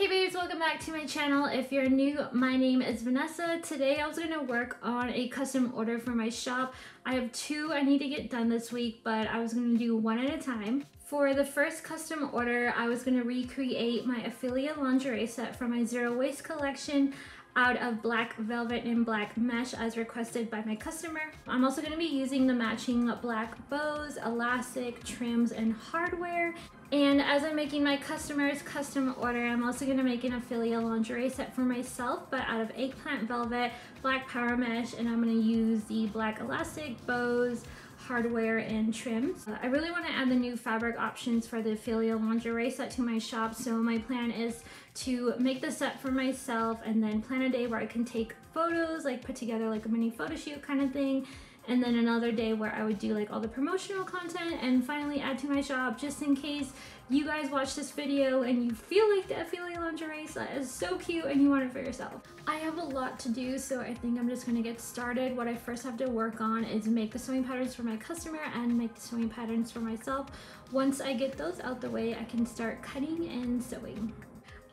Hey babes, welcome back to my channel. If you're new, my name is Vanessa. Today I was to work on a custom order for my shop. I have two I need to get done this week, but I was to do one at a time. For the first custom order, I was to recreate my Ophelia lingerie set from my Zero Waste collection out of black velvet and black mesh as requested by my customer. I'm also going to be using the matching black bows, elastic, trims, and hardware. And as I'm making my customer's custom order, I'm also to make an Ophelia lingerie set for myself, but out of eggplant velvet, black power mesh, and I'm to use the black elastic bows, hardware and trims. Uh, I really want to add the new fabric options for the Ophelia lingerie set to my shop, so my plan is to make the set for myself and then plan a day where I can take photos, like put together like a mini photo shoot kind of thing, and then another day where I would do like all the promotional content and finally add to my shop just in case you guys watch this video and you feel like the Ophelia lingerie set is so cute and you want it for yourself. I have a lot to do so I think I'm just gonna get started. What I first have to work on is make the sewing patterns for my customer and make the sewing patterns for myself. Once I get those out the way I can start cutting and sewing.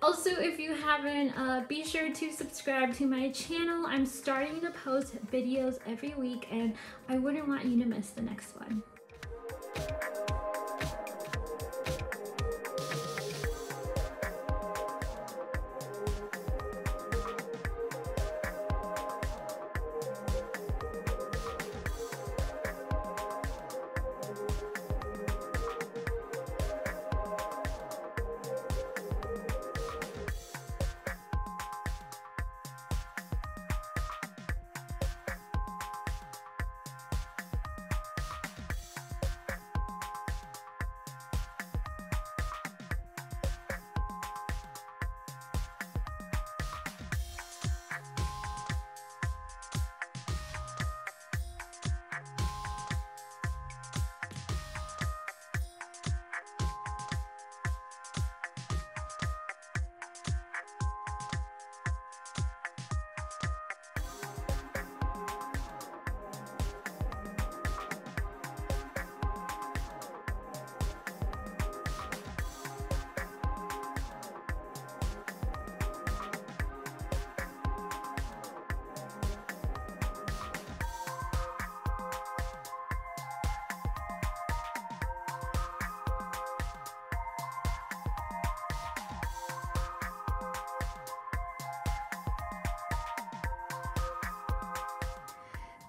Also, if you haven't, uh, be sure to subscribe to my channel. I'm starting to post videos every week and I wouldn't want you to miss the next one.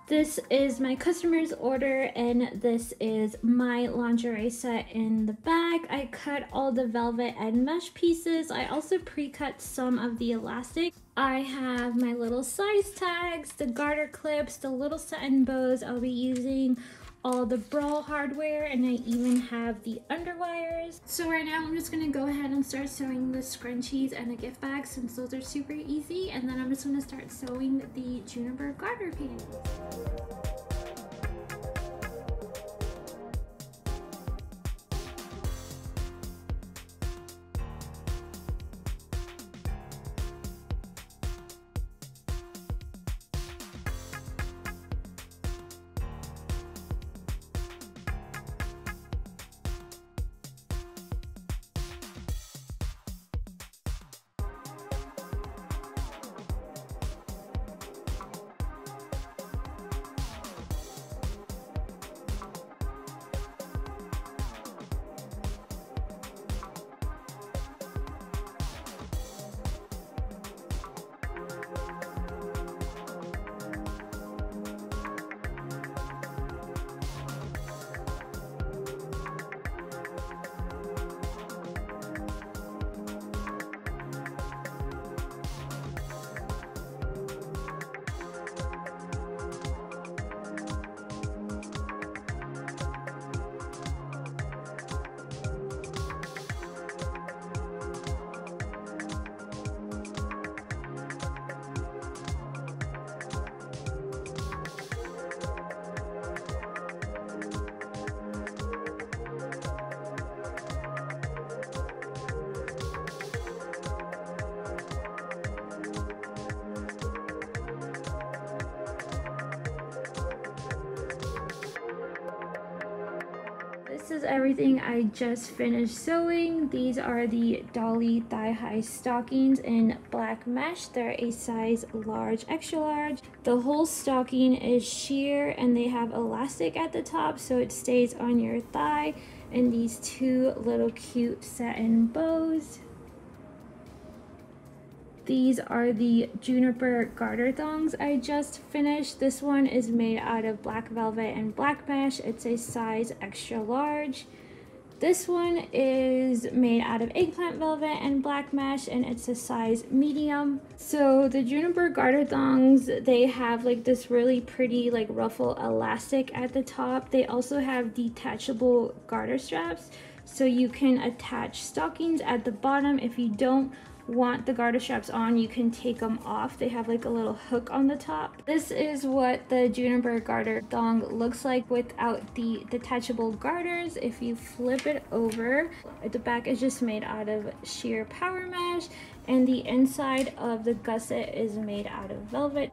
This is my customer's order and this is my lingerie set in the bag. I cut all the velvet and mesh pieces. I also pre-cut some of the elastic. I have my little size tags, the garter clips, the little satin bows I'll be using all the bra hardware and I even have the underwires. So right now I'm just gonna go ahead and start sewing the scrunchies and the gift bags since those are super easy and then I'm just gonna start sewing the juniper garter pants. This is everything I just finished sewing. These are the Dolly thigh-high stockings in black mesh. They're a size large, extra large. The whole stocking is sheer and they have elastic at the top so it stays on your thigh. And these two little cute satin bows. These are the Juniper garter thongs I just finished. This one is made out of black velvet and black mesh. It's a size extra large. This one is made out of eggplant velvet and black mesh and it's a size medium. So the Juniper garter thongs, they have like this really pretty like ruffle elastic at the top. They also have detachable garter straps so you can attach stockings at the bottom if you don't want the garter straps on, you can take them off. They have like a little hook on the top. This is what the Juniper garter thong looks like without the detachable garters. If you flip it over, the back is just made out of sheer power mesh and the inside of the gusset is made out of velvet.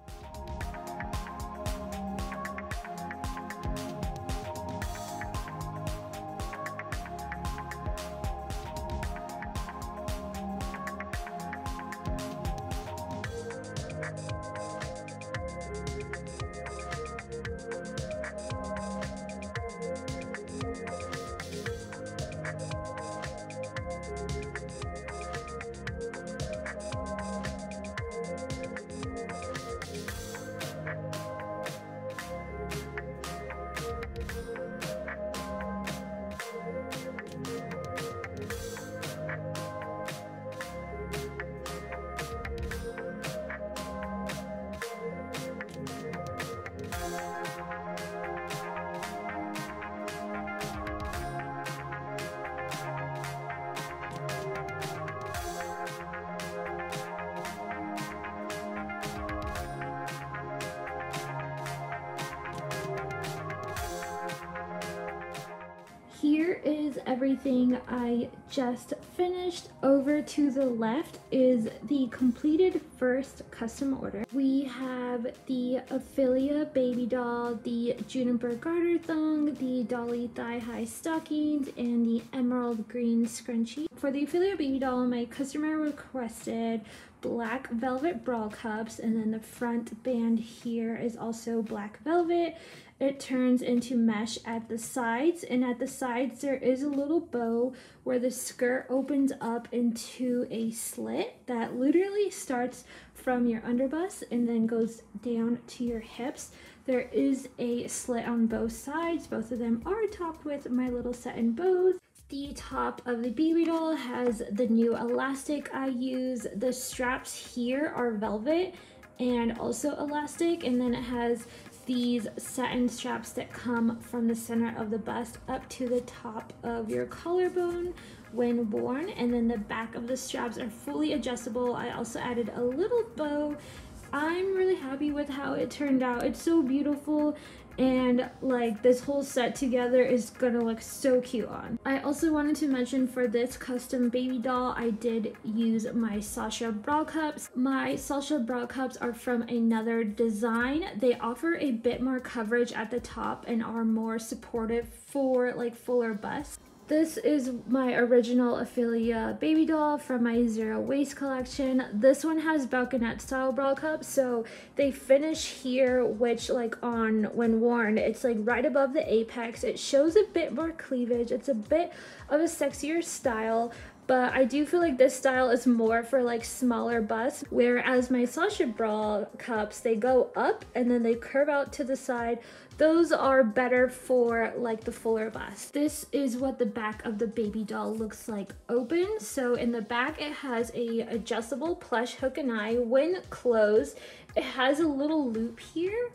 Here is everything I just finished. Over to the left is the completed first custom order. We have the Ophelia baby doll, the Juniper garter thong, the Dolly thigh-high stockings, and the emerald green scrunchie. For the Ophelia baby doll, my customer requested black velvet bra cups and then the front band here is also black velvet it turns into mesh at the sides and at the sides there is a little bow where the skirt opens up into a slit that literally starts from your underbust and then goes down to your hips. There is a slit on both sides. Both of them are topped with my little satin bows. The top of the baby doll has the new elastic I use. The straps here are velvet and also elastic and then it has these satin straps that come from the center of the bust up to the top of your collarbone when worn and then the back of the straps are fully adjustable. I also added a little bow. I'm really happy with how it turned out. It's so beautiful and like this whole set together is gonna look so cute on. I also wanted to mention for this custom baby doll I did use my Sasha bra cups. My Sasha bra cups are from another design. They offer a bit more coverage at the top and are more supportive for like fuller busts. This is my original Ophelia baby doll from my Zero Waste collection. This one has balconette style bra cups, so they finish here, which like on when worn, it's like right above the apex. It shows a bit more cleavage. It's a bit of a sexier style, but I do feel like this style is more for like smaller busts whereas my Sasha bra cups they go up and then they curve out to the side. Those are better for like the fuller bust this is what the back of the baby doll looks like open. So in the back it has a adjustable plush hook and eye. When closed it has a little loop here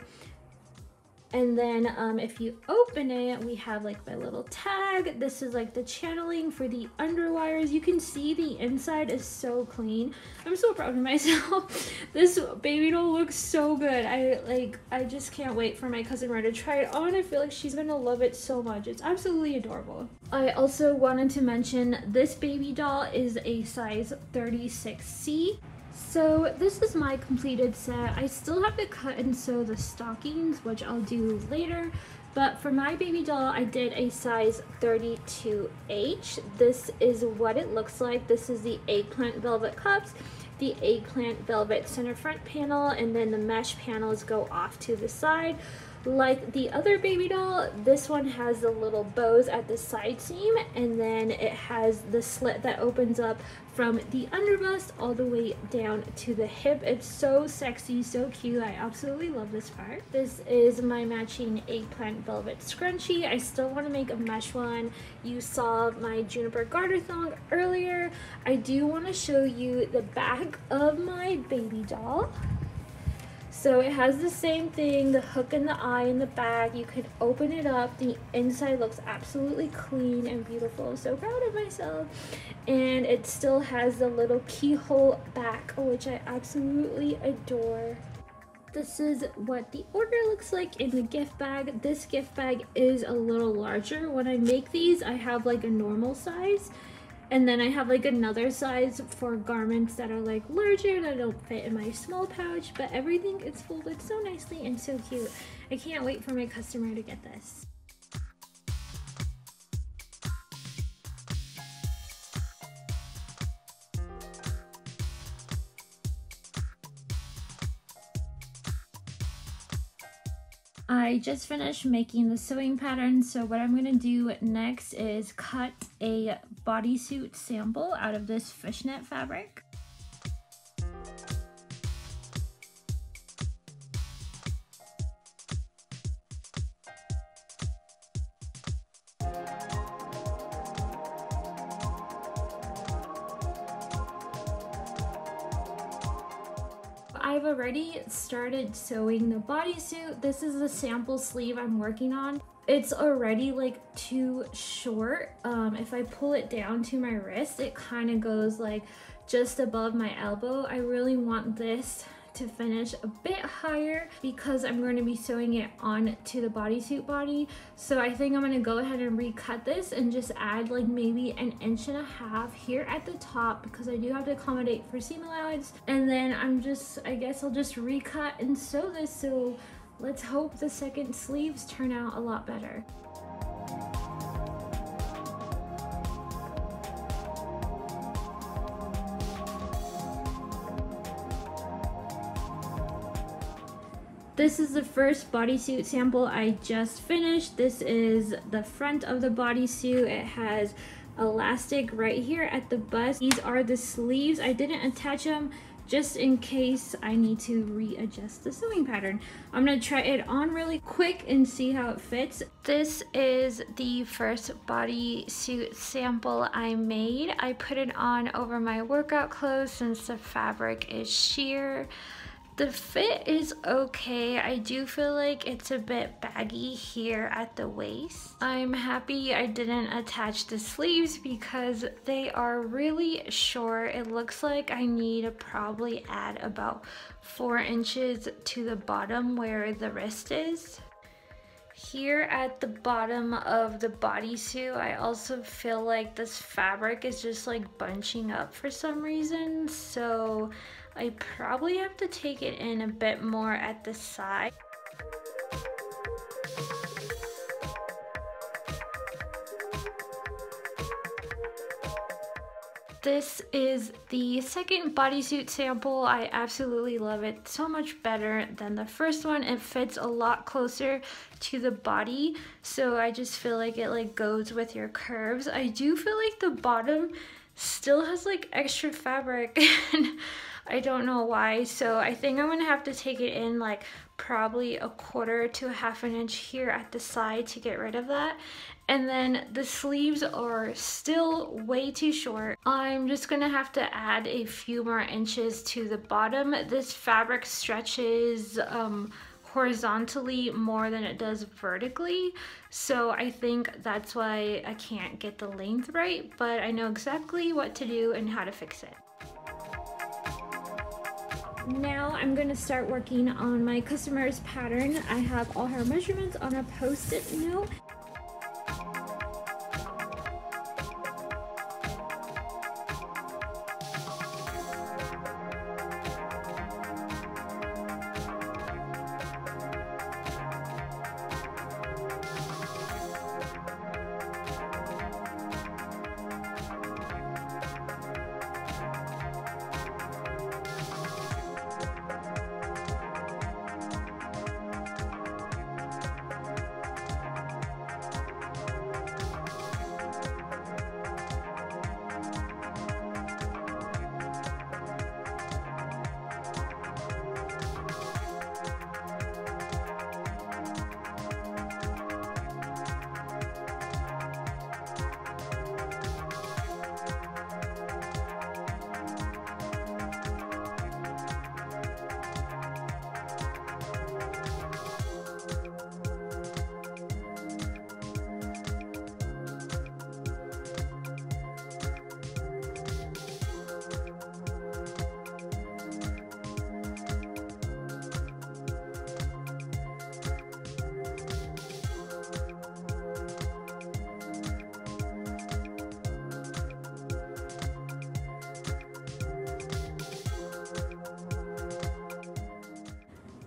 and then um, if you open it, we have like my little tag. This is like the channeling for the underwires. You can see the inside is so clean. I'm so proud of myself. this baby doll looks so good. I like, I just can't wait for my cousin Rhea to try it on. I feel like she's gonna love it so much. It's absolutely adorable. I also wanted to mention this baby doll is a size 36C. So this is my completed set. I still have to cut and sew the stockings, which I'll do later. But for my baby doll, I did a size 32H. This is what it looks like. This is the eggplant velvet cups, the eggplant velvet center front panel, and then the mesh panels go off to the side. Like the other baby doll, this one has the little bows at the side seam and then it has the slit that opens up from the underbust all the way down to the hip. It's so sexy, so cute. I absolutely love this part. This is my matching eggplant velvet scrunchie. I still want to make a mesh one. You saw my juniper garter thong earlier. I do want to show you the back of my baby doll. So it has the same thing, the hook and the eye in the back. You can open it up. The inside looks absolutely clean and beautiful. I'm so proud of myself. And it still has the little keyhole back, which I absolutely adore. This is what the order looks like in the gift bag. This gift bag is a little larger. When I make these, I have like a normal size and then I have like another size for garments that are like larger that don't fit in my small pouch, but everything is folded so nicely and so cute. I can't wait for my customer to get this. I just finished making the sewing pattern, so what I'm to do next is cut a bodysuit sample out of this fishnet fabric. Already started sewing the bodysuit. This is the sample sleeve I'm working on. It's already like too short. Um, if I pull it down to my wrist, it kind of goes like just above my elbow. I really want this to finish a bit higher because I'm going to be sewing it on to the bodysuit body. So I think I'm going to go ahead and recut this and just add like maybe an inch and a half here at the top because I do have to accommodate for seam allowance. And then I'm just, I guess I'll just recut and sew this. So let's hope the second sleeves turn out a lot better. This is the first bodysuit sample I just finished. This is the front of the bodysuit. It has elastic right here at the bust. These are the sleeves. I didn't attach them just in case I need to readjust the sewing pattern. I'm gonna try it on really quick and see how it fits. This is the first bodysuit sample I made. I put it on over my workout clothes since the fabric is sheer. The fit is okay. I do feel like it's a bit baggy here at the waist. I'm happy I didn't attach the sleeves because they are really short. It looks like I need to probably add about four inches to the bottom where the wrist is. Here at the bottom of the bodysuit, I also feel like this fabric is just like bunching up for some reason. So I probably have to take it in a bit more at the side. This is the second bodysuit sample. I absolutely love it so much better than the first one. It fits a lot closer to the body, so I just feel like it like goes with your curves. I do feel like the bottom still has like extra fabric and I don't know why. So I think I'm gonna have to take it in like probably a quarter to a half an inch here at the side to get rid of that. And then the sleeves are still way too short. I'm just gonna have to add a few more inches to the bottom. This fabric stretches um, horizontally more than it does vertically. So I think that's why I can't get the length right, but I know exactly what to do and how to fix it. Now I'm to start working on my customer's pattern. I have all her measurements on a post-it note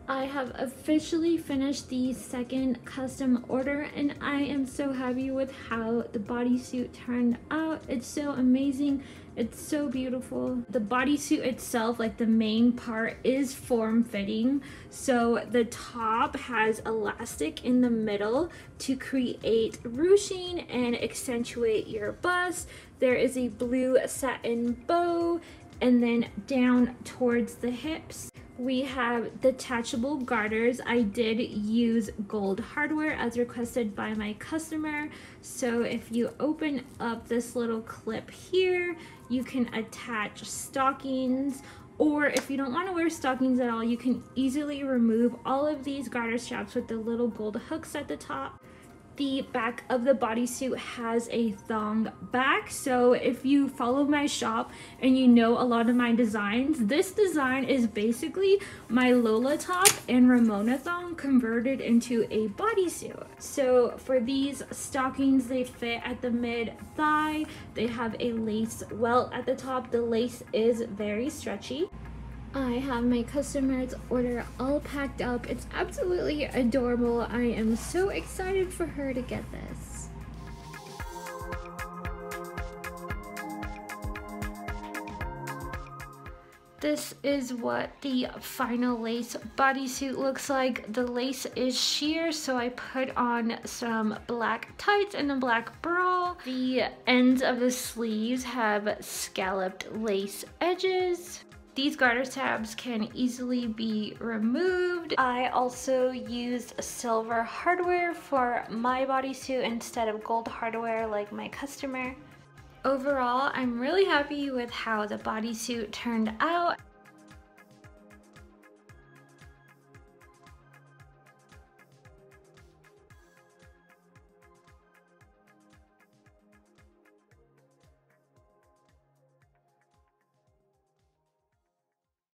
I have officially finished the second custom order and I am so happy with how the bodysuit turned out. It's so amazing. It's so beautiful. The bodysuit itself, like the main part, is form-fitting. So the top has elastic in the middle to create ruching and accentuate your bust. There is a blue satin bow and then down towards the hips we have detachable garters. I did use gold hardware as requested by my customer. So if you open up this little clip here, you can attach stockings or if you don't want to wear stockings at all, you can easily remove all of these garter straps with the little gold hooks at the top the back of the bodysuit has a thong back. So if you follow my shop and you know a lot of my designs this design is basically my Lola top and Ramona thong converted into a bodysuit. So for these stockings they fit at the mid thigh. They have a lace welt at the top. The lace is very stretchy I have my customer's order all packed up. It's absolutely adorable. I am so excited for her to get this. This is what the final lace bodysuit looks like. The lace is sheer, so I put on some black tights and a black bra. The ends of the sleeves have scalloped lace edges. These garter tabs can easily be removed. I also used silver hardware for my bodysuit instead of gold hardware like my customer. Overall, I'm really happy with how the bodysuit turned out.